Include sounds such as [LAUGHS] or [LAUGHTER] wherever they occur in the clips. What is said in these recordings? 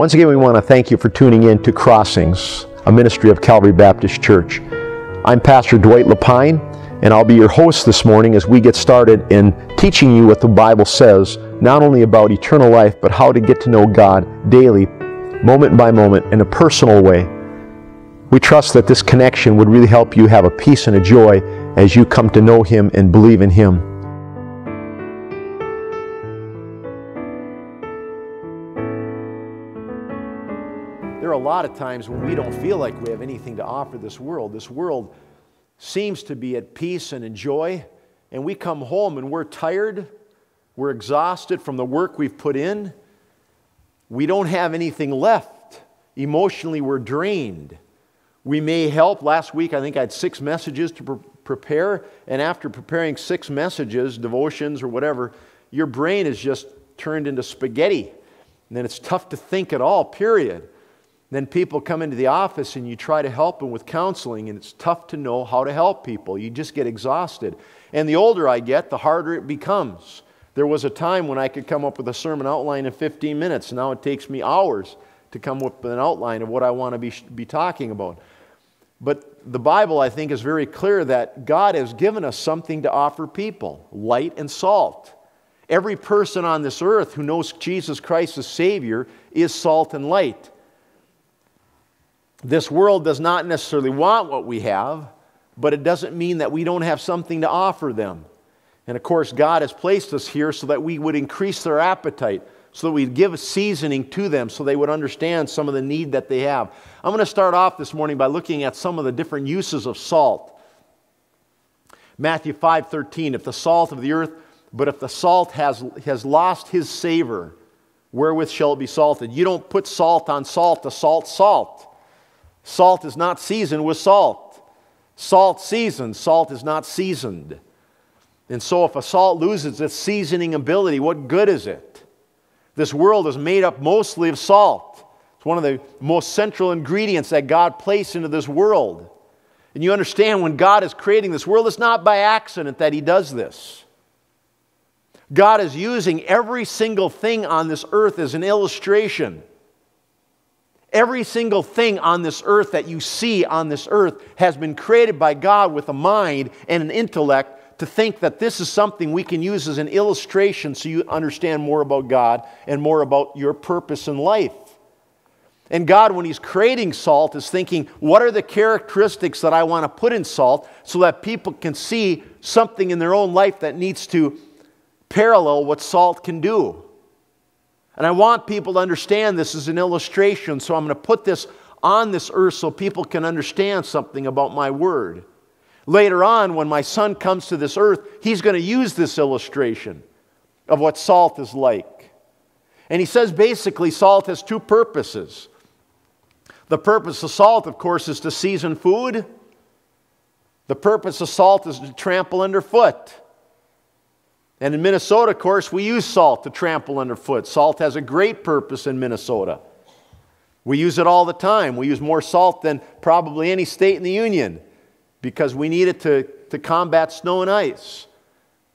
Once again, we want to thank you for tuning in to Crossings, a ministry of Calvary Baptist Church. I'm Pastor Dwight Lapine, and I'll be your host this morning as we get started in teaching you what the Bible says, not only about eternal life, but how to get to know God daily, moment by moment, in a personal way. We trust that this connection would really help you have a peace and a joy as you come to know Him and believe in Him. Lot of times when we don't feel like we have anything to offer this world. This world seems to be at peace and in joy, and we come home and we're tired, we're exhausted from the work we've put in, we don't have anything left. Emotionally, we're drained. We may help. Last week, I think I had six messages to pre- prepare, and after preparing six messages, devotions or whatever, your brain is just turned into spaghetti. And then it's tough to think at all, period. Then people come into the office and you try to help them with counseling, and it's tough to know how to help people. You just get exhausted. And the older I get, the harder it becomes. There was a time when I could come up with a sermon outline in 15 minutes. Now it takes me hours to come up with an outline of what I want to be, be talking about. But the Bible, I think, is very clear that God has given us something to offer people light and salt. Every person on this earth who knows Jesus Christ as Savior is salt and light. This world does not necessarily want what we have, but it doesn't mean that we don't have something to offer them. And of course, God has placed us here so that we would increase their appetite, so that we'd give seasoning to them so they would understand some of the need that they have. I'm going to start off this morning by looking at some of the different uses of salt. Matthew 5:13 if the salt of the earth but if the salt has, has lost his savor wherewith shall it be salted you don't put salt on salt the salt salt Salt is not seasoned with salt. Salt seasoned, salt is not seasoned. And so, if a salt loses its seasoning ability, what good is it? This world is made up mostly of salt. It's one of the most central ingredients that God placed into this world. And you understand when God is creating this world, it's not by accident that He does this. God is using every single thing on this earth as an illustration. Every single thing on this earth that you see on this earth has been created by God with a mind and an intellect to think that this is something we can use as an illustration so you understand more about God and more about your purpose in life. And God, when He's creating salt, is thinking, what are the characteristics that I want to put in salt so that people can see something in their own life that needs to parallel what salt can do? And I want people to understand this as an illustration, so I'm going to put this on this earth so people can understand something about my word. Later on, when my son comes to this earth, he's going to use this illustration of what salt is like. And he says basically, salt has two purposes. The purpose of salt, of course, is to season food. The purpose of salt is to trample underfoot. And in Minnesota, of course, we use salt to trample underfoot. Salt has a great purpose in Minnesota. We use it all the time. We use more salt than probably any state in the union because we need it to, to combat snow and ice.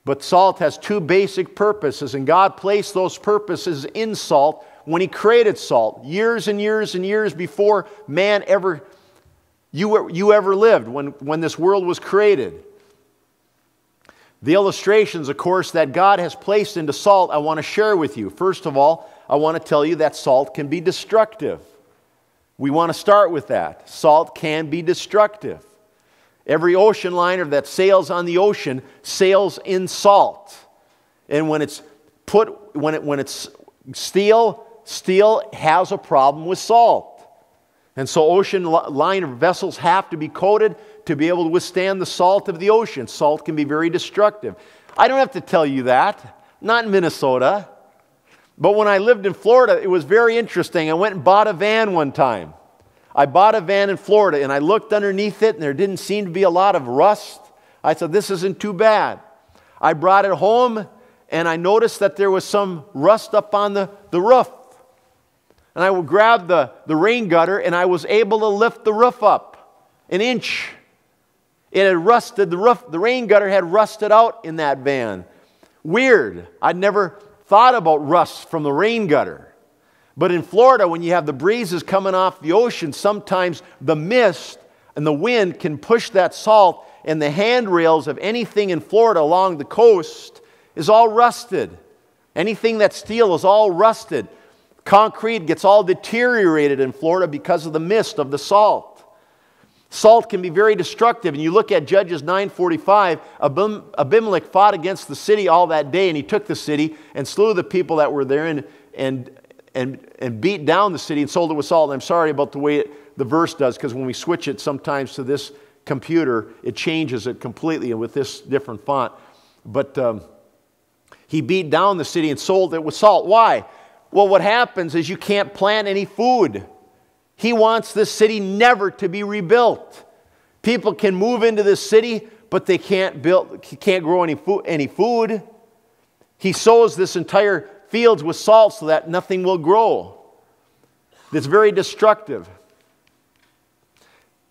But salt has two basic purposes, and God placed those purposes in salt when He created salt, years and years and years before man ever, you, you ever lived, when, when this world was created. The illustrations, of course, that God has placed into salt, I want to share with you. First of all, I want to tell you that salt can be destructive. We want to start with that. Salt can be destructive. Every ocean liner that sails on the ocean sails in salt. And when it's put, when, it, when it's steel, steel has a problem with salt. And so ocean liner vessels have to be coated to be able to withstand the salt of the ocean. Salt can be very destructive. I don't have to tell you that, not in Minnesota. But when I lived in Florida, it was very interesting. I went and bought a van one time. I bought a van in Florida and I looked underneath it and there didn't seem to be a lot of rust. I said, This isn't too bad. I brought it home and I noticed that there was some rust up on the, the roof. And I would grab the, the rain gutter and I was able to lift the roof up an inch. It had rusted, the roof, the rain gutter had rusted out in that van. Weird. I'd never thought about rust from the rain gutter. But in Florida, when you have the breezes coming off the ocean, sometimes the mist and the wind can push that salt, and the handrails of anything in Florida along the coast is all rusted. Anything that's steel is all rusted. Concrete gets all deteriorated in Florida because of the mist of the salt. Salt can be very destructive. And you look at Judges 9:45, Abimelech fought against the city all that day, and he took the city and slew the people that were there and, and, and, and beat down the city and sold it with salt. And I'm sorry about the way it, the verse does, because when we switch it sometimes to this computer, it changes it completely with this different font. But um, he beat down the city and sold it with salt. Why? Well, what happens is you can't plant any food. He wants this city never to be rebuilt. People can move into this city, but they can't build, can't grow any food, any food. He sows this entire fields with salt so that nothing will grow. It's very destructive.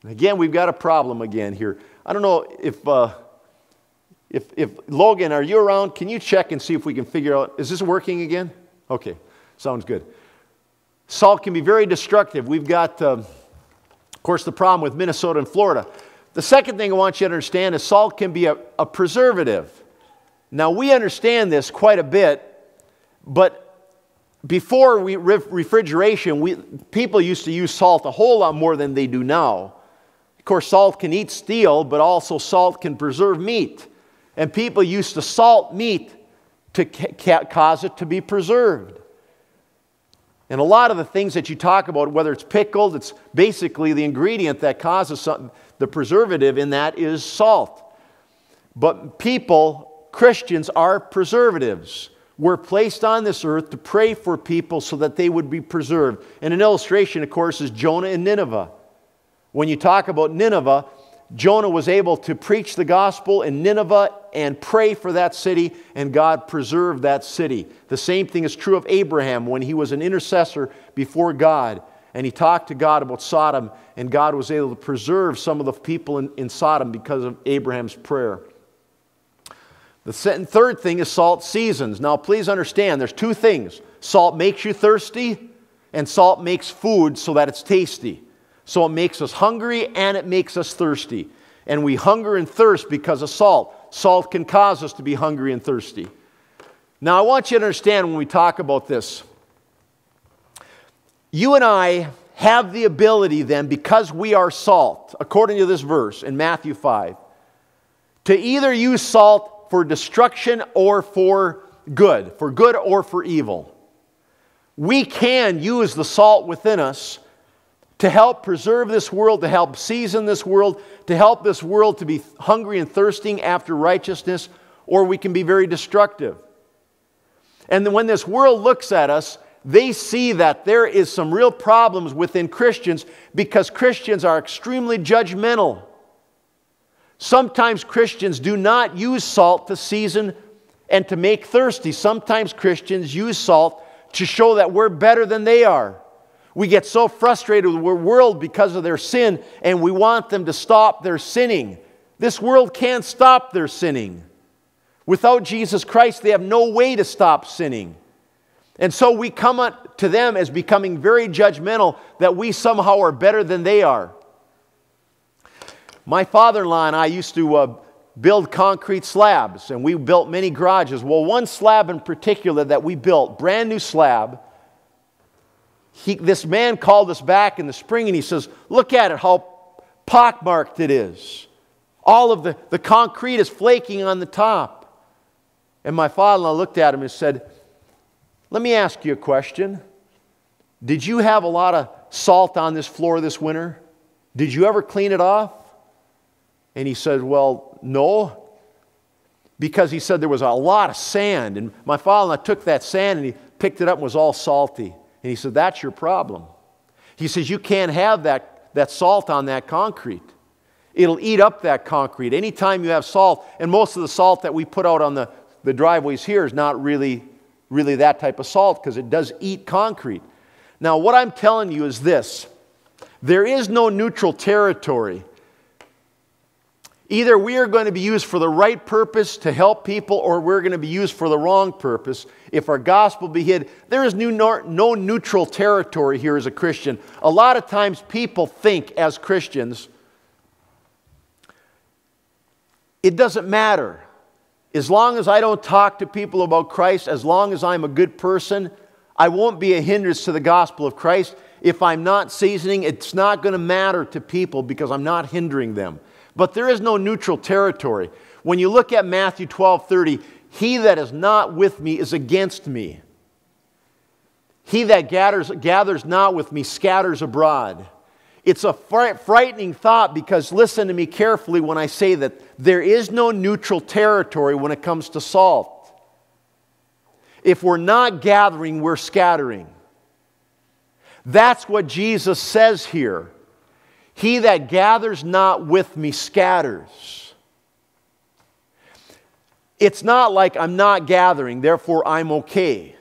Again, we've got a problem again here. I don't know if, uh, if, if Logan, are you around? Can you check and see if we can figure out? Is this working again? Okay, sounds good. Salt can be very destructive. We've got, uh, of course, the problem with Minnesota and Florida. The second thing I want you to understand is salt can be a, a preservative. Now, we understand this quite a bit, but before we, refrigeration, we, people used to use salt a whole lot more than they do now. Of course, salt can eat steel, but also salt can preserve meat. And people used to salt meat to ca- cause it to be preserved. And a lot of the things that you talk about, whether it's pickled, it's basically the ingredient that causes some, the preservative in that is salt. But people, Christians, are preservatives. We're placed on this earth to pray for people so that they would be preserved. And an illustration, of course, is Jonah and Nineveh. When you talk about Nineveh, Jonah was able to preach the gospel in Nineveh and pray for that city, and God preserved that city. The same thing is true of Abraham when he was an intercessor before God and he talked to God about Sodom, and God was able to preserve some of the people in, in Sodom because of Abraham's prayer. The third thing is salt seasons. Now, please understand there's two things salt makes you thirsty, and salt makes food so that it's tasty. So it makes us hungry and it makes us thirsty. And we hunger and thirst because of salt. Salt can cause us to be hungry and thirsty. Now, I want you to understand when we talk about this, you and I have the ability then, because we are salt, according to this verse in Matthew 5, to either use salt for destruction or for good, for good or for evil. We can use the salt within us to help preserve this world, to help season this world, to help this world to be hungry and thirsting after righteousness, or we can be very destructive. And when this world looks at us, they see that there is some real problems within Christians because Christians are extremely judgmental. Sometimes Christians do not use salt to season and to make thirsty. Sometimes Christians use salt to show that we're better than they are. We get so frustrated with the world because of their sin, and we want them to stop their sinning. This world can't stop their sinning. Without Jesus Christ, they have no way to stop sinning. And so we come up to them as becoming very judgmental that we somehow are better than they are. My father in law and I used to uh, build concrete slabs, and we built many garages. Well, one slab in particular that we built, brand new slab, he, this man called us back in the spring and he says, Look at it, how pockmarked it is. All of the, the concrete is flaking on the top. And my father in law looked at him and said, Let me ask you a question. Did you have a lot of salt on this floor this winter? Did you ever clean it off? And he said, Well, no. Because he said there was a lot of sand. And my father in law took that sand and he picked it up and was all salty. And he said, That's your problem. He says, You can't have that, that salt on that concrete. It'll eat up that concrete. Anytime you have salt, and most of the salt that we put out on the, the driveways here is not really, really that type of salt because it does eat concrete. Now, what I'm telling you is this there is no neutral territory. Either we are going to be used for the right purpose to help people, or we're going to be used for the wrong purpose. If our gospel be hid, there is no neutral territory here as a Christian. A lot of times people think as Christians, it doesn't matter. As long as I don't talk to people about Christ, as long as I'm a good person, I won't be a hindrance to the gospel of Christ. If I'm not seasoning, it's not going to matter to people because I'm not hindering them. But there is no neutral territory. When you look at Matthew 12 30, he that is not with me is against me. He that gathers, gathers not with me scatters abroad. It's a frightening thought because listen to me carefully when I say that there is no neutral territory when it comes to salt. If we're not gathering, we're scattering. That's what Jesus says here. He that gathers not with me scatters. It's not like I'm not gathering, therefore I'm okay.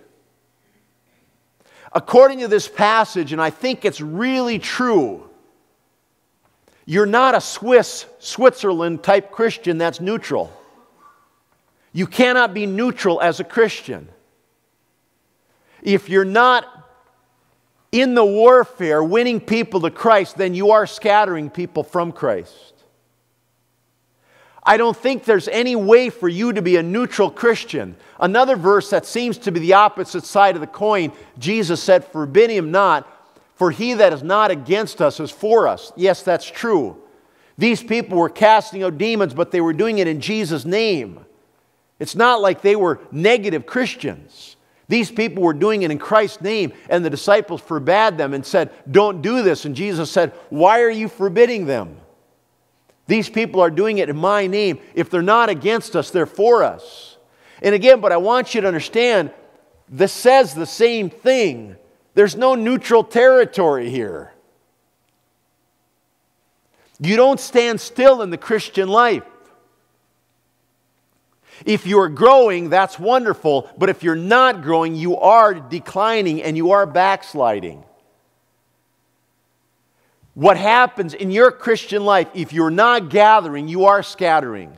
According to this passage, and I think it's really true, you're not a Swiss, Switzerland type Christian that's neutral. You cannot be neutral as a Christian. If you're not in the warfare winning people to Christ, then you are scattering people from Christ. I don't think there's any way for you to be a neutral Christian. Another verse that seems to be the opposite side of the coin, Jesus said, Forbid him not, for he that is not against us is for us. Yes, that's true. These people were casting out demons, but they were doing it in Jesus' name. It's not like they were negative Christians. These people were doing it in Christ's name, and the disciples forbade them and said, Don't do this. And Jesus said, Why are you forbidding them? These people are doing it in my name. If they're not against us, they're for us. And again, but I want you to understand this says the same thing. There's no neutral territory here. You don't stand still in the Christian life. If you're growing, that's wonderful, but if you're not growing, you are declining and you are backsliding. What happens in your Christian life, if you're not gathering, you are scattering.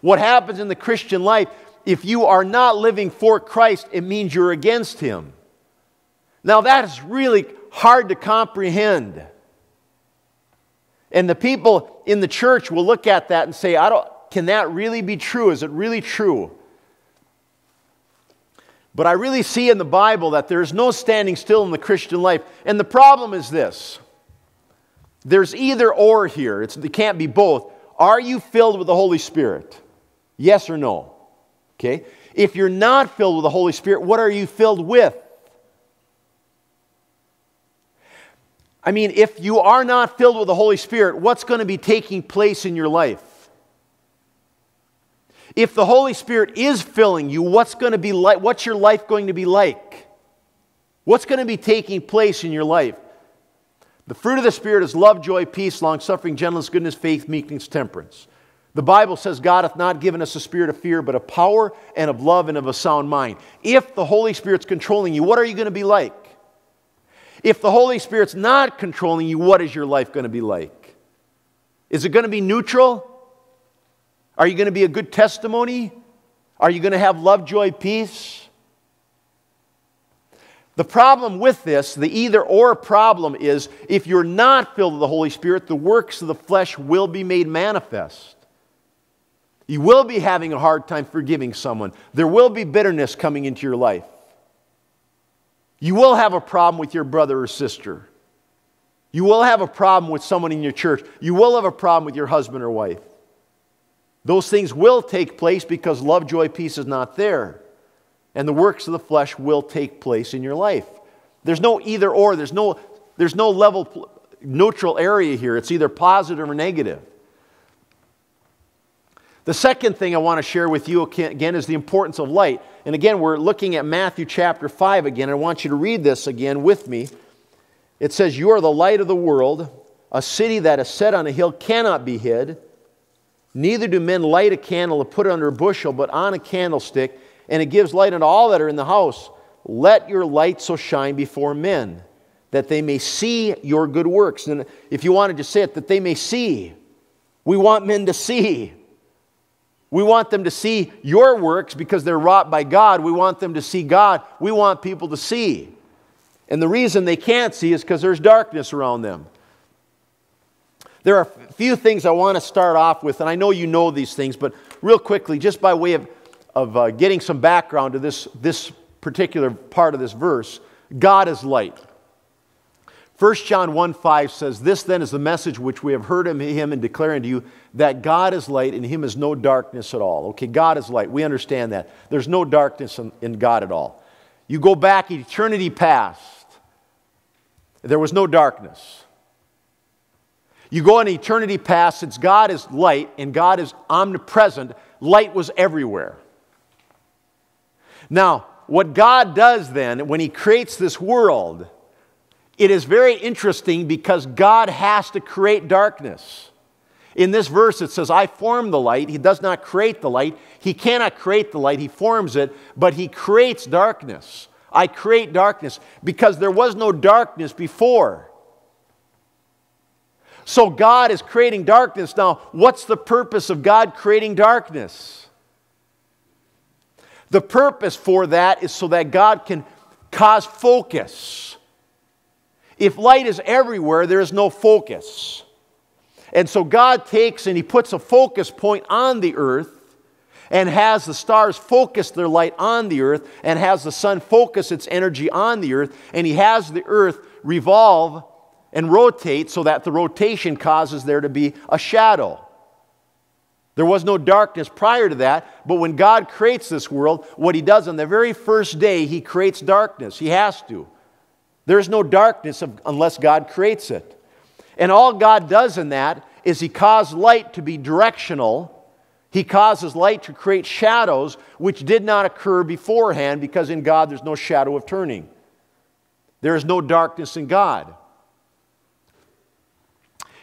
What happens in the Christian life, if you are not living for Christ, it means you're against Him. Now, that is really hard to comprehend. And the people in the church will look at that and say, I don't, can that really be true? Is it really true? But I really see in the Bible that there's no standing still in the Christian life. And the problem is this there's either or here, it's, it can't be both. Are you filled with the Holy Spirit? Yes or no? Okay. If you're not filled with the Holy Spirit, what are you filled with? I mean, if you are not filled with the Holy Spirit, what's going to be taking place in your life? If the Holy Spirit is filling you, what's going to be like? What's your life going to be like? What's going to be taking place in your life? The fruit of the Spirit is love, joy, peace, long suffering, gentleness, goodness, faith, meekness, temperance. The Bible says God hath not given us a spirit of fear, but of power and of love and of a sound mind. If the Holy Spirit's controlling you, what are you going to be like? If the Holy Spirit's not controlling you, what is your life going to be like? Is it going to be neutral? Are you going to be a good testimony? Are you going to have love, joy, peace? The problem with this, the either or problem, is if you're not filled with the Holy Spirit, the works of the flesh will be made manifest. You will be having a hard time forgiving someone. There will be bitterness coming into your life. You will have a problem with your brother or sister. You will have a problem with someone in your church. You will have a problem with your husband or wife. Those things will take place because love, joy, peace is not there. And the works of the flesh will take place in your life. There's no either or, there's no, there's no level neutral area here. It's either positive or negative. The second thing I want to share with you again is the importance of light. And again, we're looking at Matthew chapter 5 again. I want you to read this again with me. It says, You are the light of the world. A city that is set on a hill cannot be hid. Neither do men light a candle and put it under a bushel, but on a candlestick, and it gives light unto all that are in the house. Let your light so shine before men, that they may see your good works. And if you wanted to say it, that they may see. We want men to see. We want them to see your works because they're wrought by God. We want them to see God. We want people to see. And the reason they can't see is because there's darkness around them. There are a few things I want to start off with, and I know you know these things, but real quickly, just by way of, of uh, getting some background to this, this particular part of this verse God is light. 1 John 1 5 says, This then is the message which we have heard of him and declaring to you that God is light and him is no darkness at all. Okay, God is light. We understand that. There's no darkness in, in God at all. You go back eternity past, there was no darkness. You go in eternity past, since God is light and God is omnipresent, light was everywhere. Now, what God does then, when He creates this world, it is very interesting because God has to create darkness. In this verse, it says, I form the light. He does not create the light. He cannot create the light. He forms it, but He creates darkness. I create darkness because there was no darkness before. So God is creating darkness. Now, what's the purpose of God creating darkness? The purpose for that is so that God can cause focus. If light is everywhere, there is no focus. And so God takes and He puts a focus point on the earth and has the stars focus their light on the earth and has the sun focus its energy on the earth and He has the earth revolve and rotate so that the rotation causes there to be a shadow. There was no darkness prior to that, but when God creates this world, what He does on the very first day, He creates darkness. He has to. There's no darkness unless God creates it. And all God does in that is He causes light to be directional. He causes light to create shadows which did not occur beforehand because in God there's no shadow of turning. There is no darkness in God.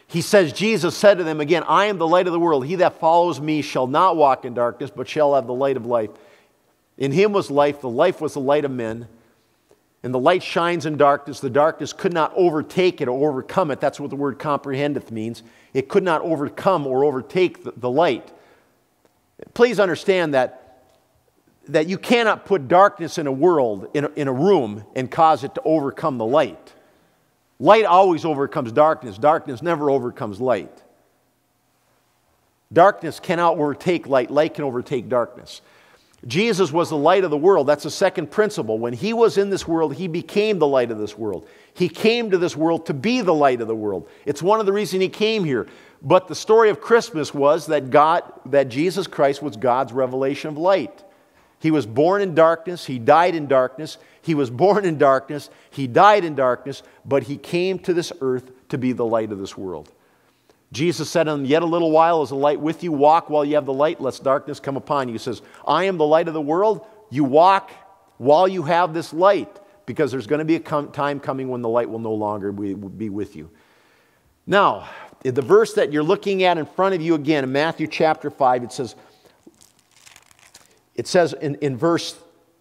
He says, Jesus said to them again, I am the light of the world. He that follows me shall not walk in darkness, but shall have the light of life. In him was life, the life was the light of men. And the light shines in darkness. The darkness could not overtake it or overcome it. That's what the word comprehendeth means. It could not overcome or overtake the, the light. Please understand that, that you cannot put darkness in a world, in a, in a room, and cause it to overcome the light. Light always overcomes darkness, darkness never overcomes light. Darkness cannot overtake light, light can overtake darkness. Jesus was the light of the world. That's the second principle. When he was in this world, he became the light of this world. He came to this world to be the light of the world. It's one of the reasons he came here. But the story of Christmas was that God that Jesus Christ was God's revelation of light. He was born in darkness, he died in darkness. He was born in darkness, he died in darkness, but he came to this earth to be the light of this world. Jesus said them, Yet a little while is the light with you. Walk while you have the light, lest darkness come upon you. He says, I am the light of the world. You walk while you have this light, because there's going to be a time coming when the light will no longer be with you. Now, the verse that you're looking at in front of you again, in Matthew chapter 5, it says, it says in, in verse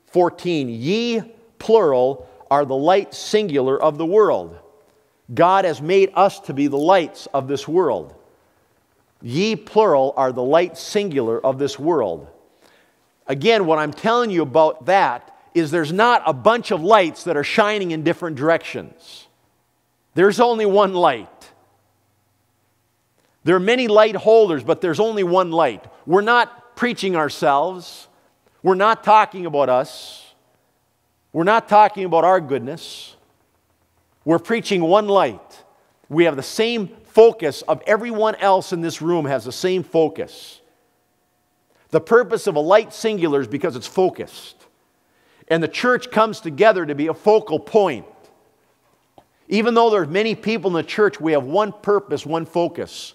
14, Ye, plural, are the light singular of the world. God has made us to be the lights of this world. Ye, plural, are the light singular of this world. Again, what I'm telling you about that is there's not a bunch of lights that are shining in different directions. There's only one light. There are many light holders, but there's only one light. We're not preaching ourselves. We're not talking about us. We're not talking about our goodness. We're preaching one light. We have the same focus of everyone else in this room has the same focus. The purpose of a light singular is because it's focused. And the church comes together to be a focal point. Even though there's many people in the church, we have one purpose, one focus.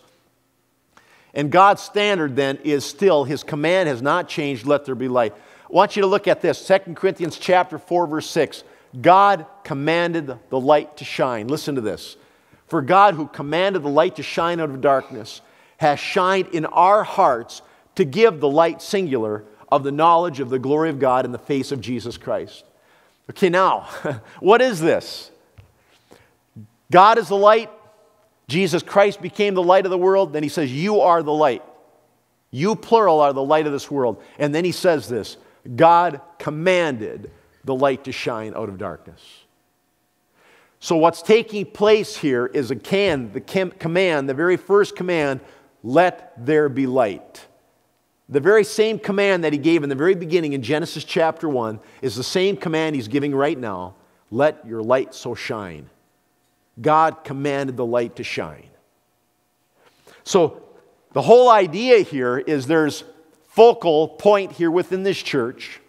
And God's standard then is still his command has not changed, let there be light. I want you to look at this, 2 Corinthians chapter 4 verse 6. God commanded the light to shine. Listen to this. For God, who commanded the light to shine out of darkness, has shined in our hearts to give the light singular of the knowledge of the glory of God in the face of Jesus Christ. Okay, now, [LAUGHS] what is this? God is the light, Jesus Christ became the light of the world. Then he says, You are the light. You, plural, are the light of this world. And then he says this God commanded the light to shine out of darkness. So, what's taking place here is again the command, the very first command, let there be light. The very same command that he gave in the very beginning in Genesis chapter 1 is the same command he's giving right now let your light so shine. God commanded the light to shine. So, the whole idea here is there's focal point here within this church.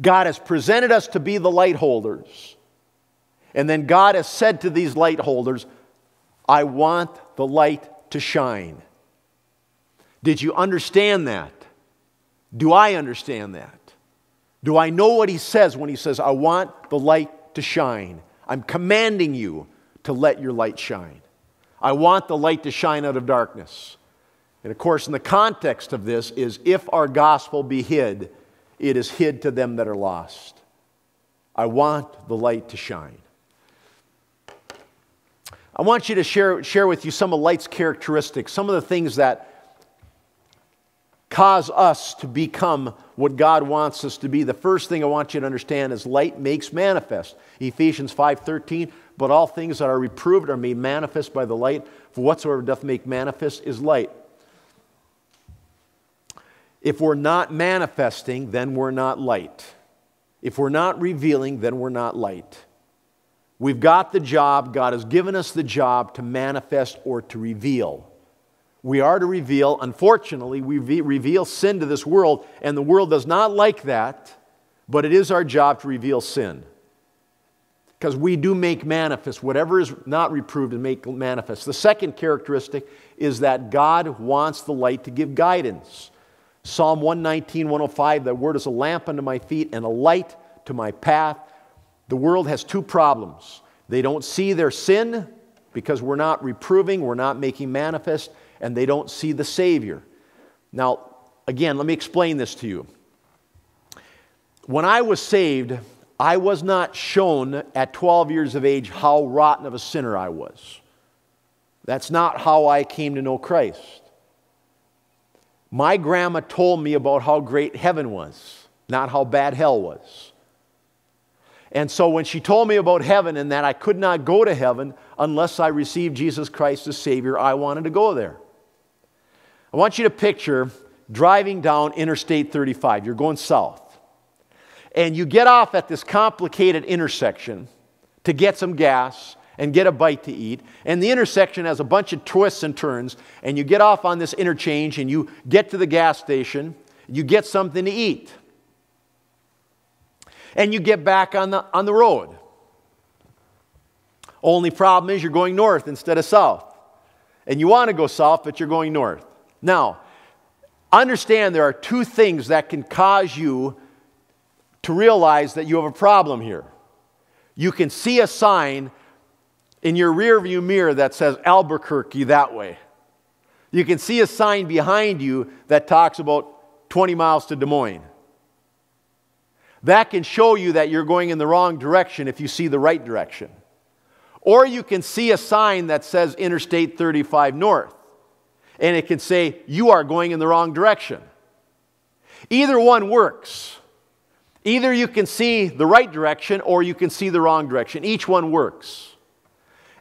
God has presented us to be the light holders. And then God has said to these light holders, I want the light to shine. Did you understand that? Do I understand that? Do I know what he says when he says, I want the light to shine? I'm commanding you to let your light shine. I want the light to shine out of darkness. And of course, in the context of this is if our gospel be hid, it is hid to them that are lost. I want the light to shine. I want you to share, share with you some of light's characteristics, some of the things that cause us to become what God wants us to be. The first thing I want you to understand is light makes manifest. Ephesians 5:13, but all things that are reproved are made manifest by the light, for whatsoever doth make manifest is light. If we're not manifesting, then we're not light. If we're not revealing, then we're not light. We've got the job, God has given us the job to manifest or to reveal. We are to reveal, unfortunately, we reveal sin to this world, and the world does not like that, but it is our job to reveal sin. Because we do make manifest whatever is not reproved and make manifest. The second characteristic is that God wants the light to give guidance. Psalm 119, 105, that word is a lamp unto my feet and a light to my path. The world has two problems. They don't see their sin because we're not reproving, we're not making manifest, and they don't see the Savior. Now, again, let me explain this to you. When I was saved, I was not shown at 12 years of age how rotten of a sinner I was. That's not how I came to know Christ. My grandma told me about how great heaven was, not how bad hell was. And so when she told me about heaven and that I could not go to heaven unless I received Jesus Christ as Savior, I wanted to go there. I want you to picture driving down Interstate 35. You're going south. And you get off at this complicated intersection to get some gas and get a bite to eat. And the intersection has a bunch of twists and turns. And you get off on this interchange and you get to the gas station. You get something to eat. And you get back on the, on the road. Only problem is you're going north instead of south. And you want to go south, but you're going north. Now, understand there are two things that can cause you to realize that you have a problem here. You can see a sign in your rearview mirror that says Albuquerque that way. You can see a sign behind you that talks about 20 miles to Des Moines. That can show you that you're going in the wrong direction if you see the right direction. Or you can see a sign that says Interstate 35 North and it can say, You are going in the wrong direction. Either one works. Either you can see the right direction or you can see the wrong direction. Each one works.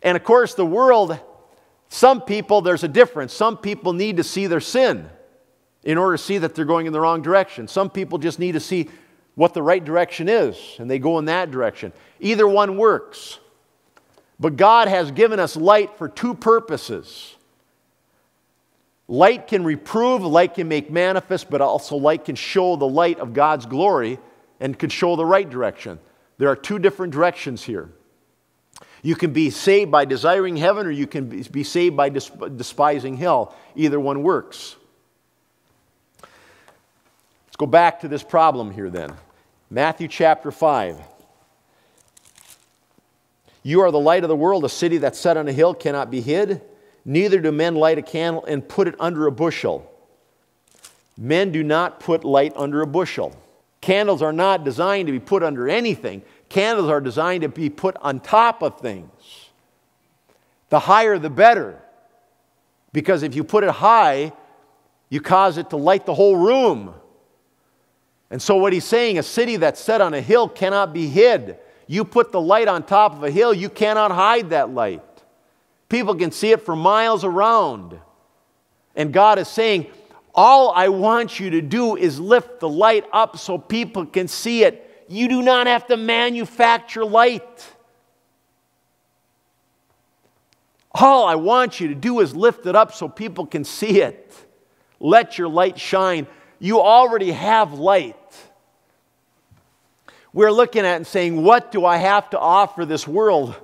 And of course, the world, some people, there's a difference. Some people need to see their sin in order to see that they're going in the wrong direction. Some people just need to see what the right direction is, and they go in that direction. Either one works. But God has given us light for two purposes Light can reprove, light can make manifest, but also light can show the light of God's glory and can show the right direction. There are two different directions here. You can be saved by desiring heaven, or you can be saved by despising hell. Either one works. Let's go back to this problem here then. Matthew chapter 5. You are the light of the world. A city that's set on a hill cannot be hid. Neither do men light a candle and put it under a bushel. Men do not put light under a bushel. Candles are not designed to be put under anything, candles are designed to be put on top of things. The higher, the better. Because if you put it high, you cause it to light the whole room. And so, what he's saying, a city that's set on a hill cannot be hid. You put the light on top of a hill, you cannot hide that light. People can see it for miles around. And God is saying, All I want you to do is lift the light up so people can see it. You do not have to manufacture light. All I want you to do is lift it up so people can see it. Let your light shine. You already have light. We're looking at and saying, What do I have to offer this world?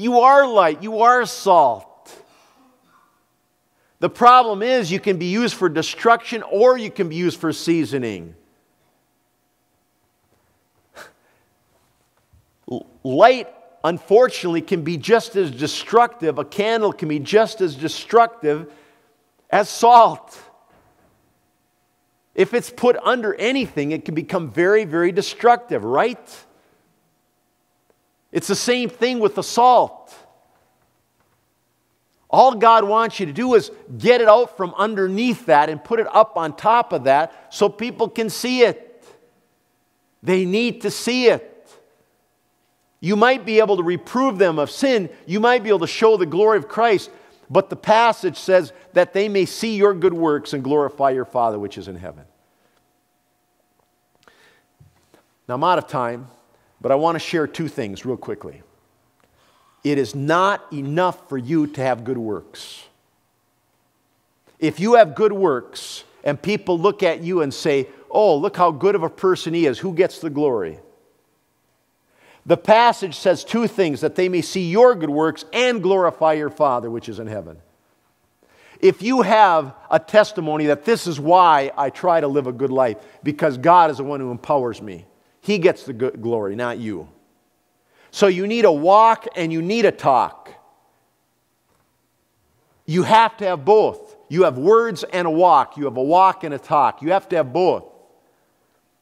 You are light, you are salt. The problem is, you can be used for destruction or you can be used for seasoning. Light, unfortunately, can be just as destructive. A candle can be just as destructive as salt. If it's put under anything, it can become very, very destructive, right? It's the same thing with the salt. All God wants you to do is get it out from underneath that and put it up on top of that so people can see it. They need to see it. You might be able to reprove them of sin, you might be able to show the glory of Christ, but the passage says that they may see your good works and glorify your Father which is in heaven. Now, I'm out of time, but I want to share two things real quickly. It is not enough for you to have good works. If you have good works and people look at you and say, Oh, look how good of a person he is, who gets the glory? The passage says two things that they may see your good works and glorify your Father which is in heaven. If you have a testimony that this is why I try to live a good life, because God is the one who empowers me, He gets the glory, not you. So you need a walk and you need a talk. You have to have both. You have words and a walk. You have a walk and a talk. You have to have both.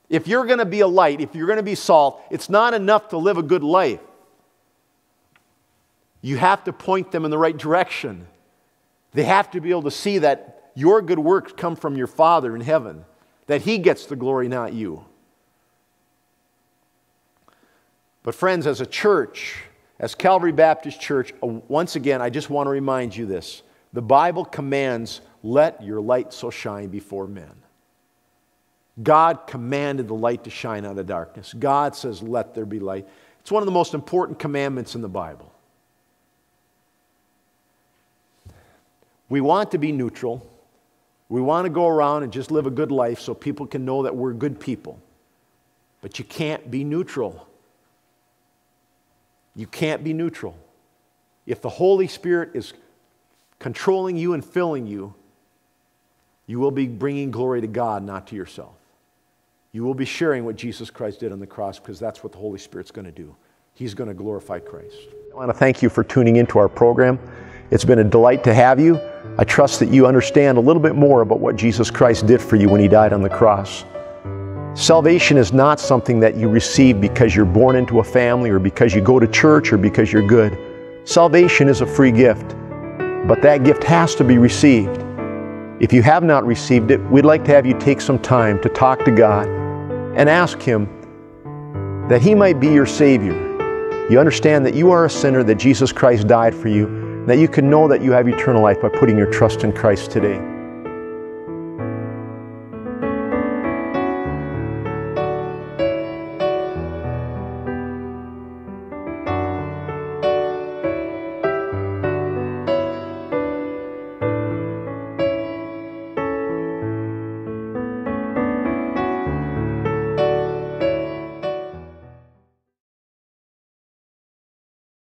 If you're going to be a light, if you're going to be salt, it's not enough to live a good life. You have to point them in the right direction. They have to be able to see that your good works come from your Father in heaven, that He gets the glory, not you. But, friends, as a church, as Calvary Baptist Church, uh, once again, I just want to remind you this. The Bible commands, let your light so shine before men. God commanded the light to shine out of darkness. God says, let there be light. It's one of the most important commandments in the Bible. We want to be neutral. We want to go around and just live a good life so people can know that we're good people. But you can't be neutral. You can't be neutral. If the Holy Spirit is controlling you and filling you, you will be bringing glory to God, not to yourself. You will be sharing what Jesus Christ did on the cross because that's what the Holy Spirit's going to do. He's going to glorify Christ. I want to thank you for tuning into our program. It's been a delight to have you. I trust that you understand a little bit more about what Jesus Christ did for you when He died on the cross. Salvation is not something that you receive because you're born into a family or because you go to church or because you're good. Salvation is a free gift, but that gift has to be received. If you have not received it, we'd like to have you take some time to talk to God and ask Him that He might be your Savior. You understand that you are a sinner, that Jesus Christ died for you, that you can know that you have eternal life by putting your trust in Christ today.